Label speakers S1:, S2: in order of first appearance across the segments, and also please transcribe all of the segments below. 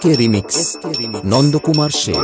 S1: কে remix Nandakumar সে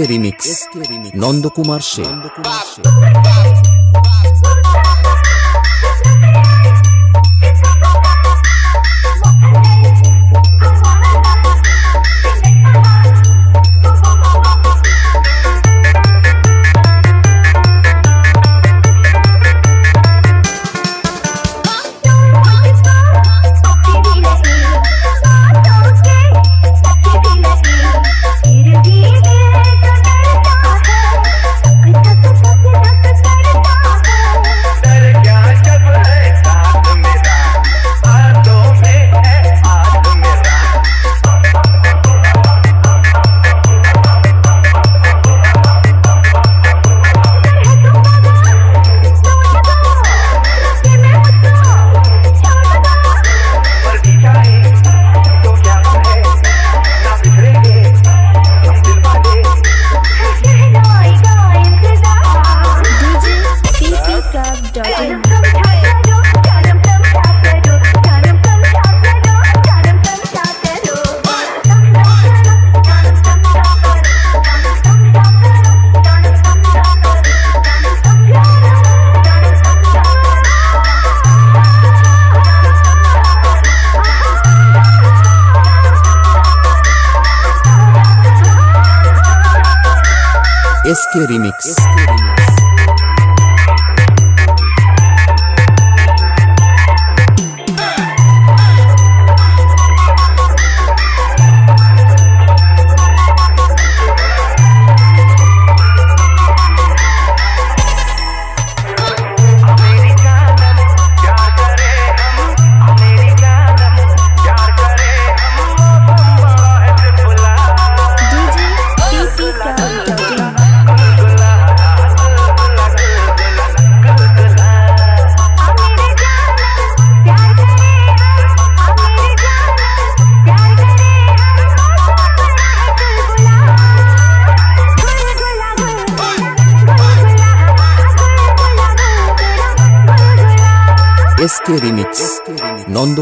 S1: K remix Nandakumar সে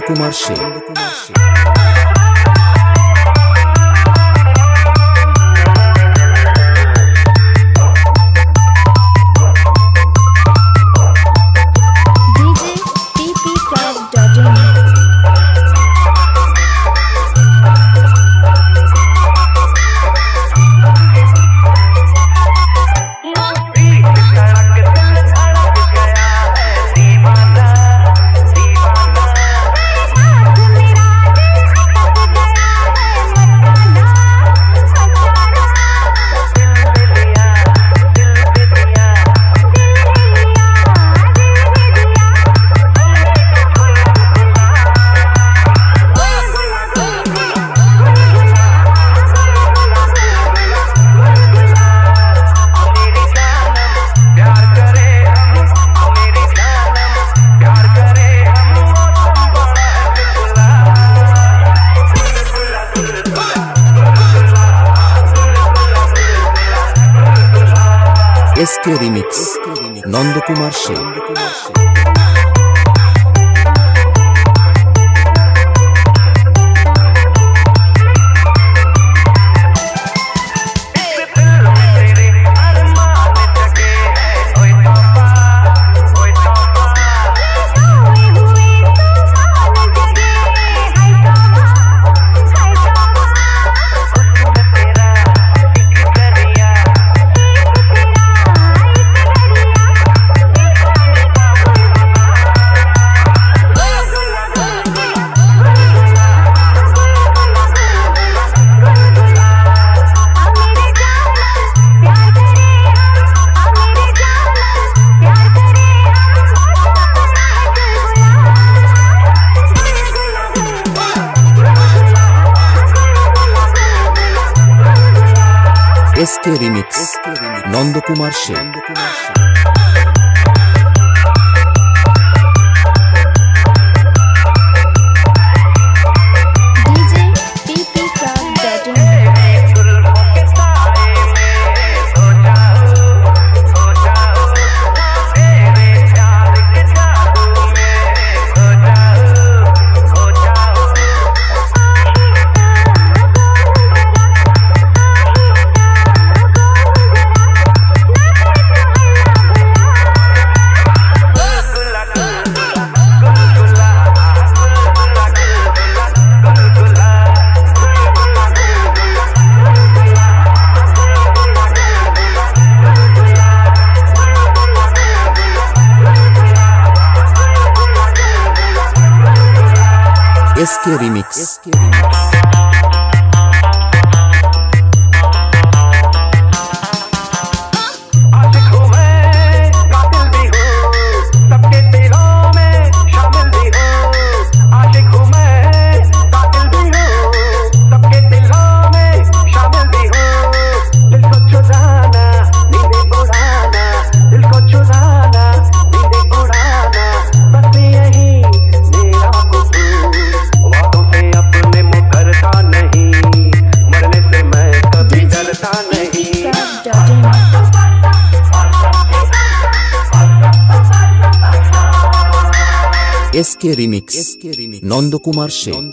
S2: com Marchê.
S1: S remix
S3: Nandakumar Singh Nandakumar Sen. Esquerimix.
S2: Esquerimix. Kumar
S3: Sen.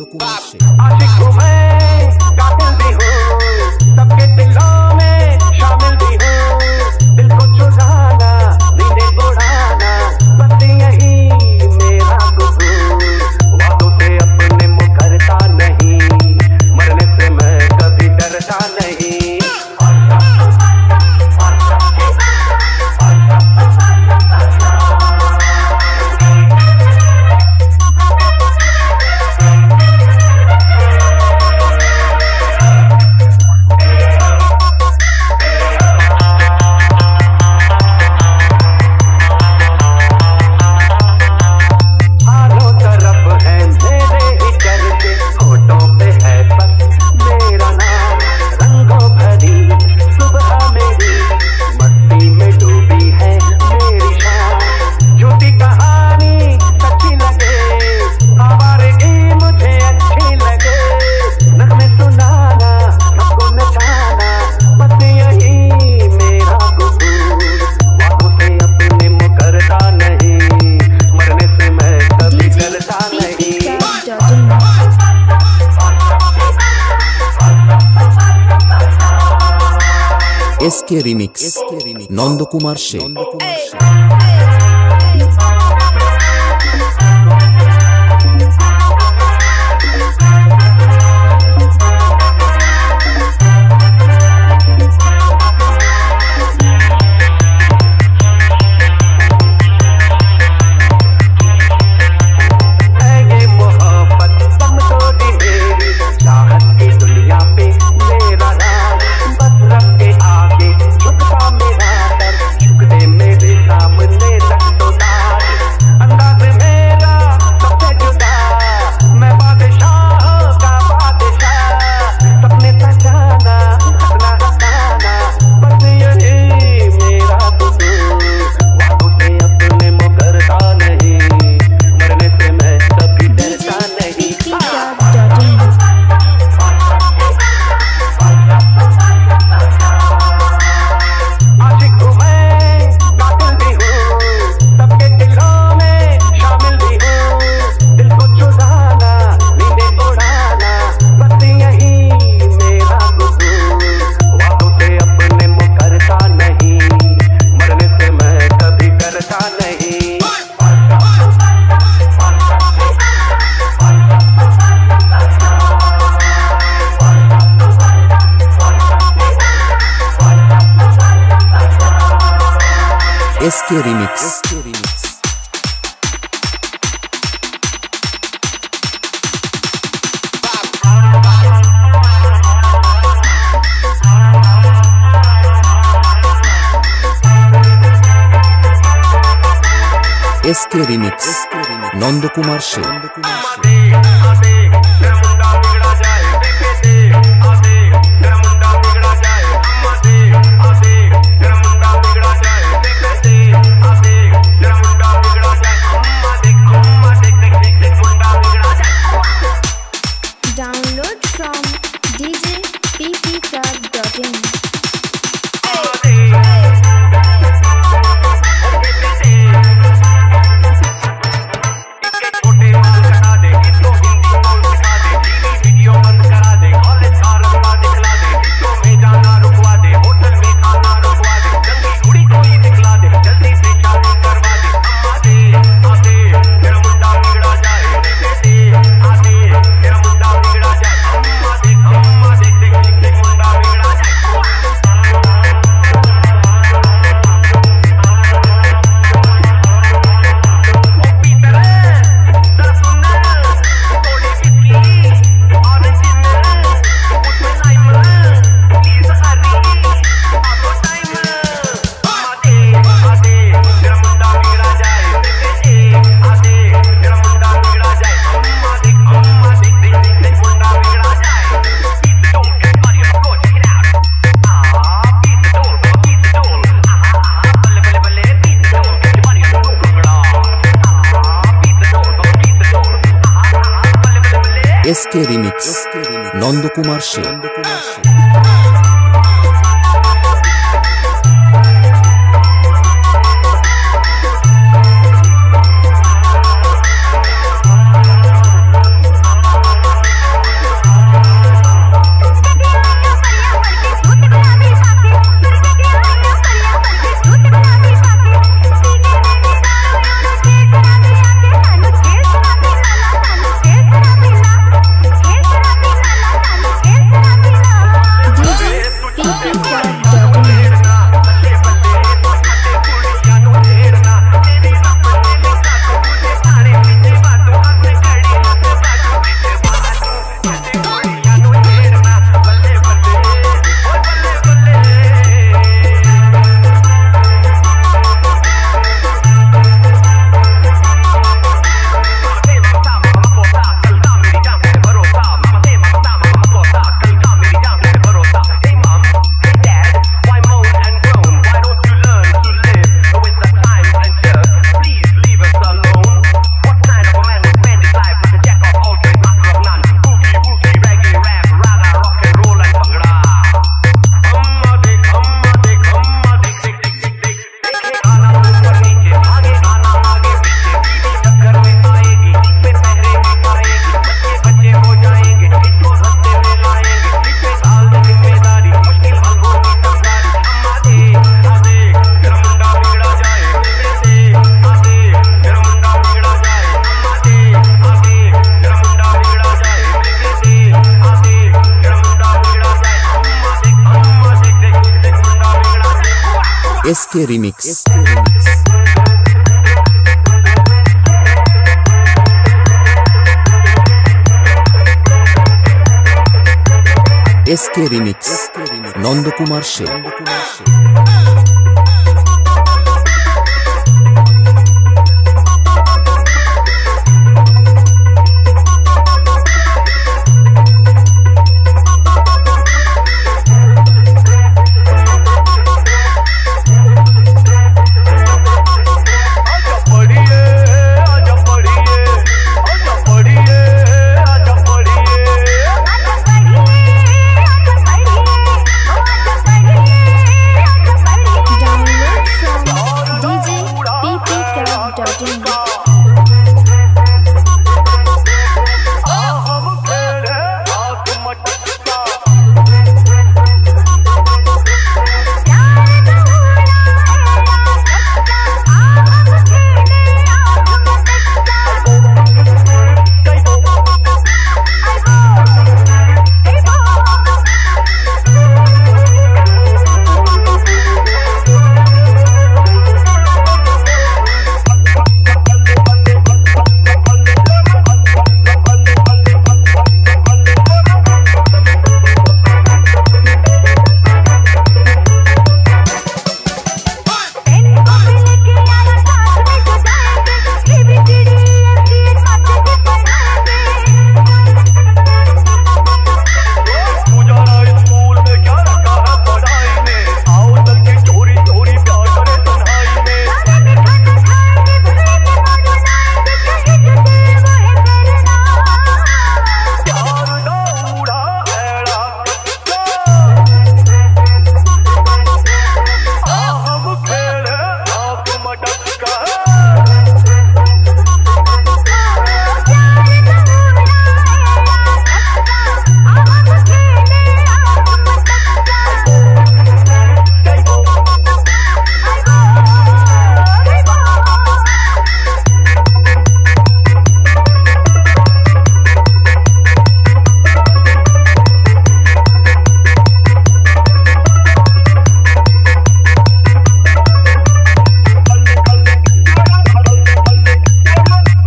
S1: SK remix Nandakumar Sen.
S2: Remix. Este remix.
S1: SK remix Nandakumar
S2: Sen
S1: K remix Nandakumar
S3: Sen
S1: SK remix SK remix Nandakumar
S4: Sen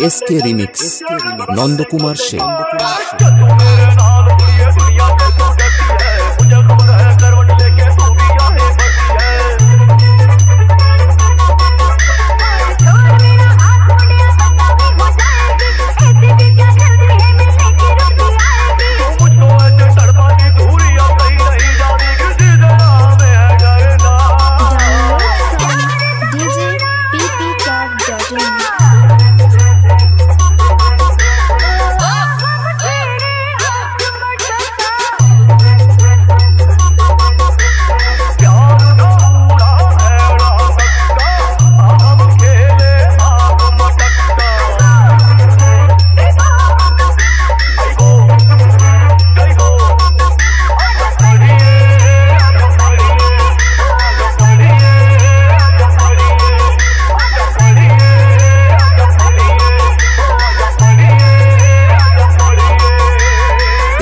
S1: SK remix Nandakumar
S3: Sen.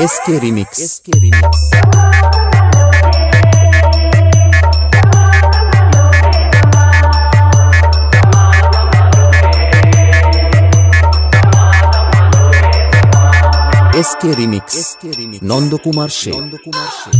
S1: SK remix. SK remix. SK remix. Nandakumar সে নন্দকুমার সে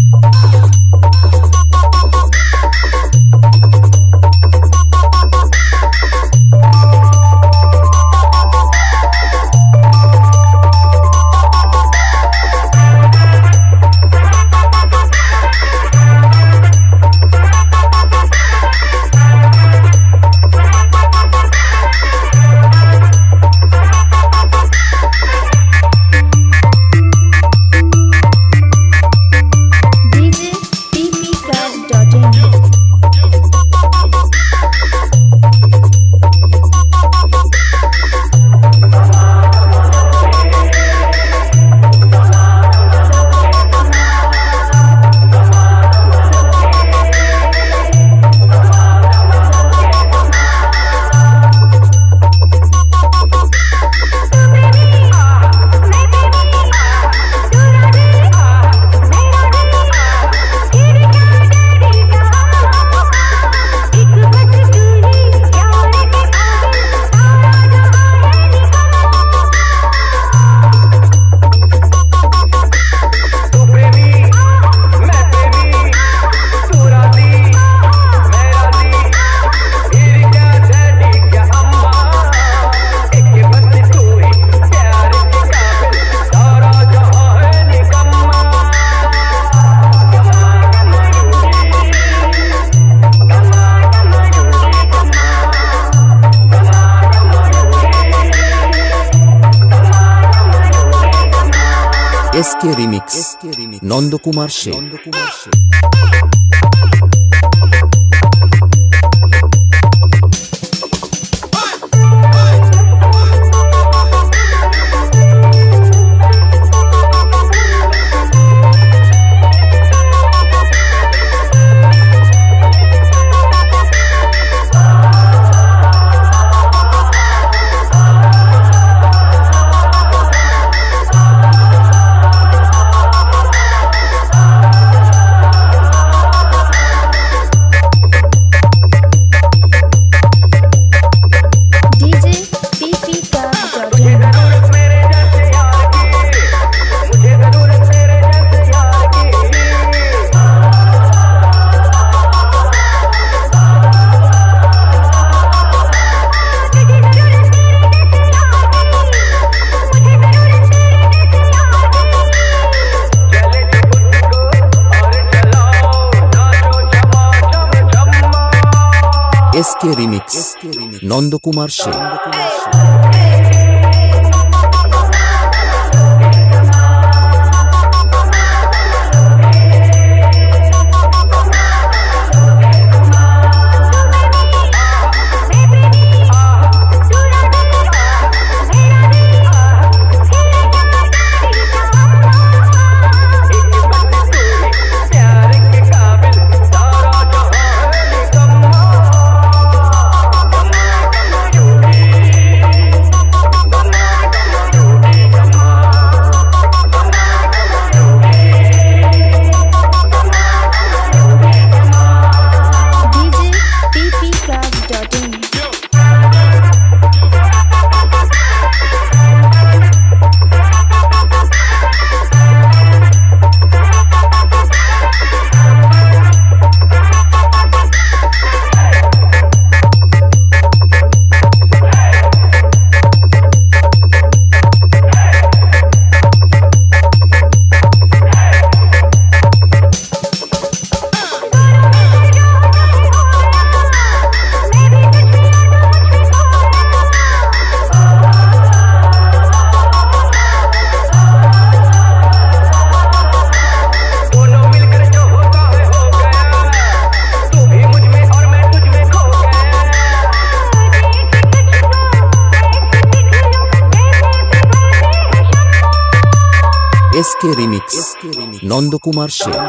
S1: Nandakumar
S3: Sen.
S5: Nandakumar Sen
S3: com Comarche. Nandakumar Sen.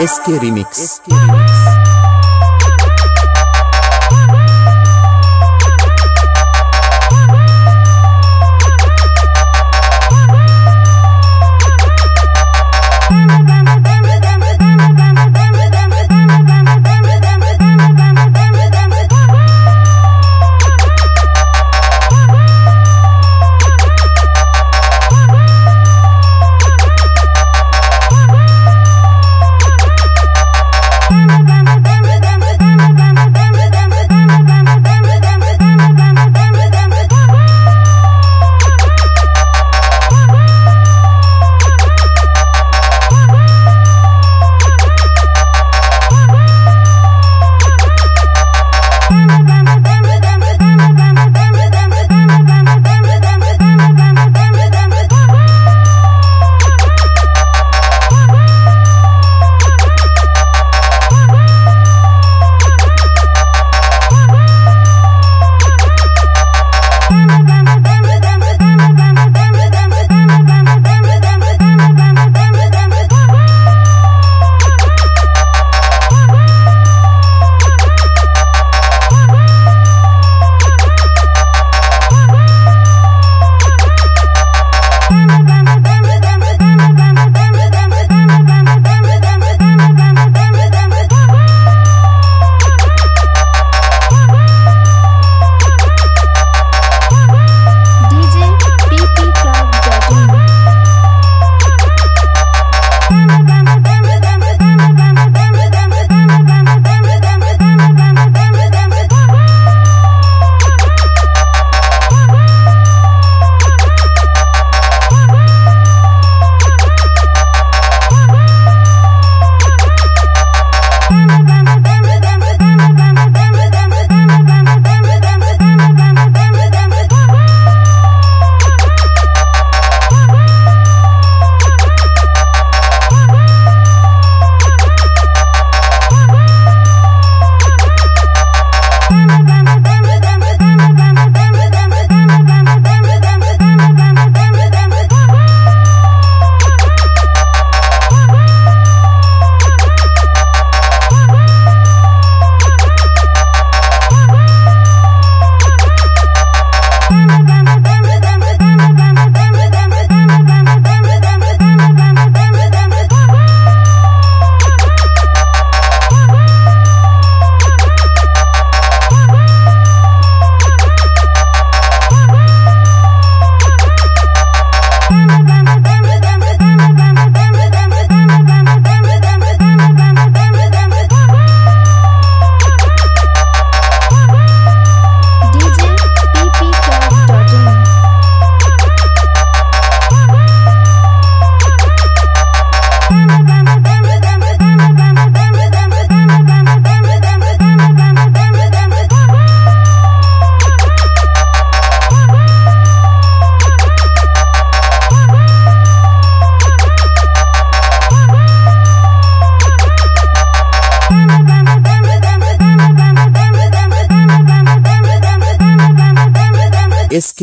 S5: S K remix.
S4: DJ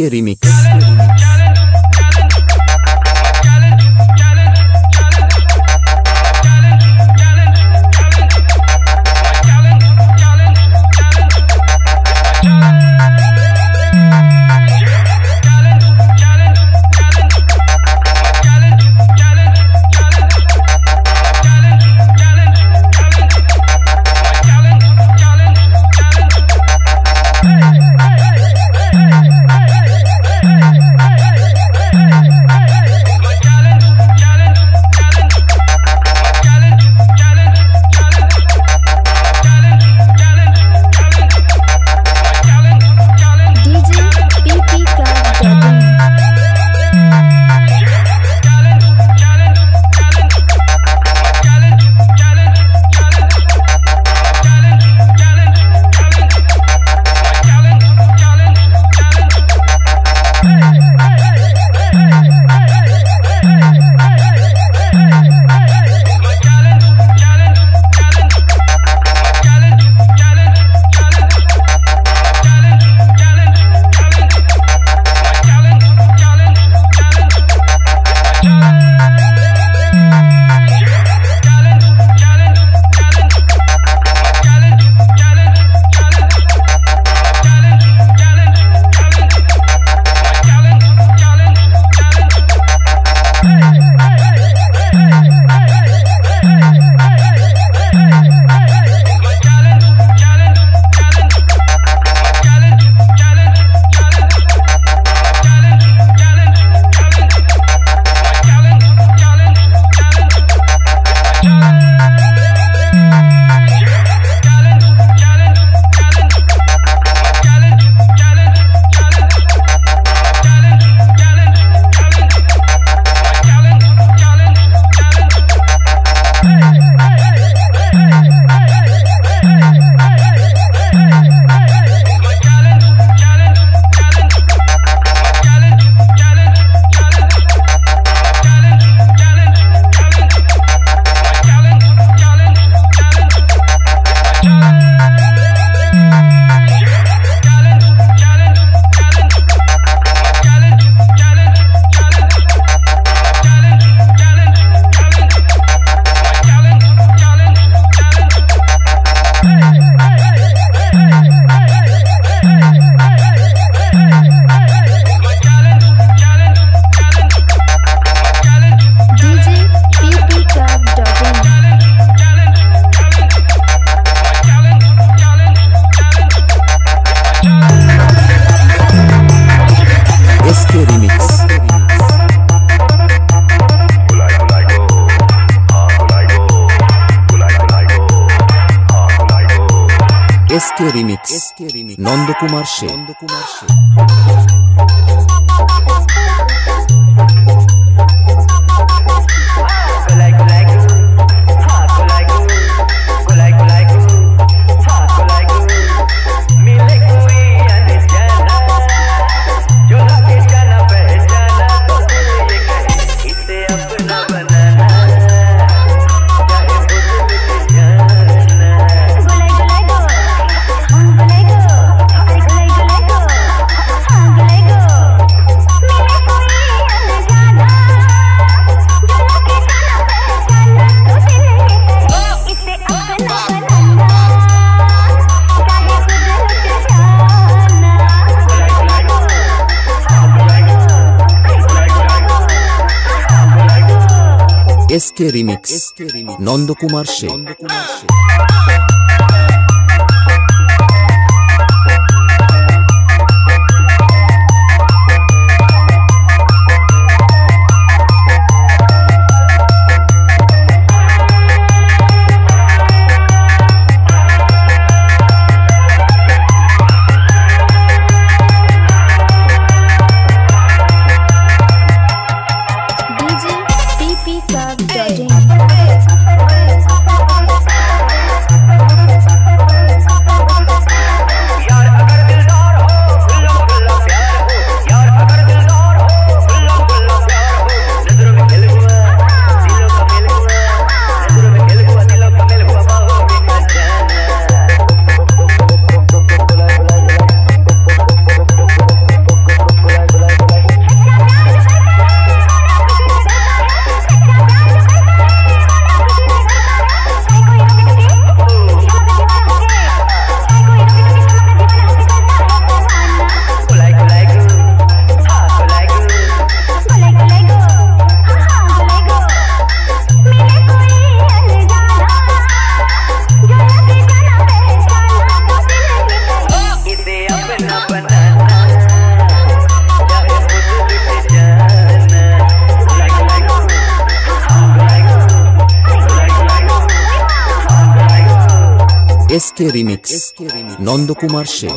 S2: Remix.
S3: SK remix Nandakumar সে নন্দকুমার সে K remix Nandakumar সে SK remix Nandakumar সে